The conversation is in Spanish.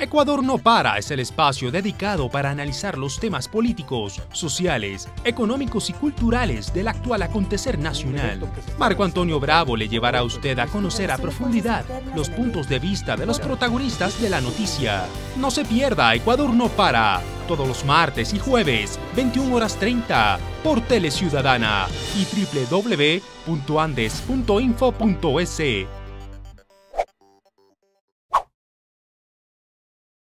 Ecuador no para es el espacio dedicado para analizar los temas políticos, sociales, económicos y culturales del actual acontecer nacional. Marco Antonio Bravo le llevará a usted a conocer a profundidad los puntos de vista de los protagonistas de la noticia. No se pierda Ecuador no para, todos los martes y jueves, 21 horas 30, por Tele Ciudadana y www.andes.info.es.